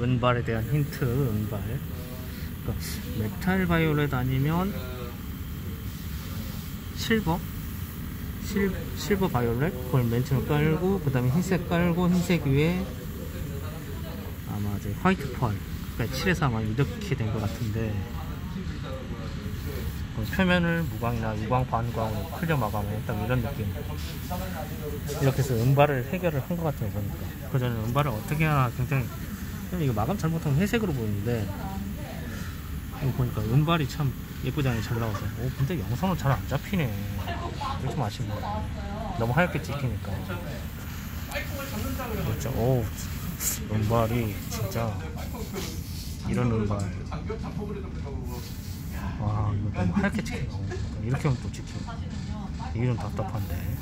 은발에 대한 힌트 은발. 그러니까 metal violet 아니면 실버? 실, silver violet? 그걸 맨 처음에 깔고 그 다음에 흰색 깔고 흰색 위에 아마 이제 white pearl. 그러니까 7에서 아마 이렇게 된 것 같은데. 그 표면을 무광이나 유광 반광으로 clear 마감해 딱 이런 느낌. 이렇게 해서 은발을 해결을 한 것 같아요 보니까 그 전에 은발을 어떻게 하나 굉장히 이거 마감 잘못하면 회색으로 보이는데 이거 보니까 은발이 참 않게 잘 나와서. 오 근데 영상은 잘 안 잡히네. 좀 아쉽네 너무 하얗게 찍히니까. 진짜 오 은발이 진짜 이런 은발. 와 이거 너무 하얗게 찍혀 이렇게 하면 또 찍혀 이게 좀 답답한데